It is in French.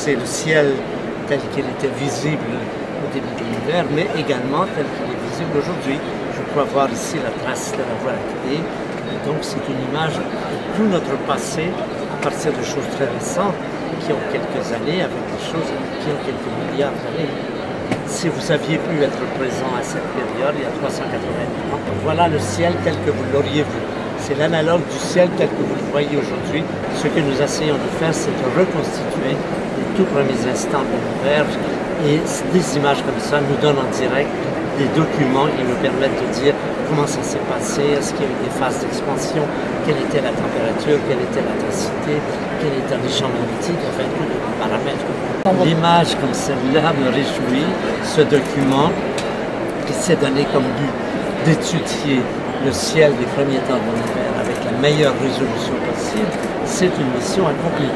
c'est le ciel tel qu'il était visible au début de l'hiver, mais également tel qu'il est visible aujourd'hui. Je crois voir ici la trace de la Voie lactée. Donc c'est une image de tout notre passé à partir de choses très récentes qui ont quelques années avec des choses qui ont quelques milliards d'années. Si vous aviez pu être présent à cette période, il y a 380 ans, voilà le ciel tel que vous l'auriez vu. C'est l'analogue du ciel tel que vous le voyez aujourd'hui. Ce que nous essayons de faire, c'est de reconstituer premiers instants de l'univers. Et des images comme ça nous donnent en direct des documents qui nous permettent de dire comment ça s'est passé, est-ce qu'il y a eu des phases d'expansion, quelle était la température, quelle était la densité, quel était les champs magnétiques, enfin tous les paramètres. L'image comme celle-là me réjouit, ce document qui s'est donné comme but d'étudier le ciel des premiers temps de l'univers avec la meilleure résolution possible, c'est une mission accomplie.